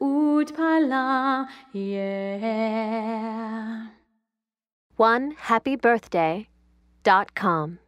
Utpala, yeah. One happy birthday dot com.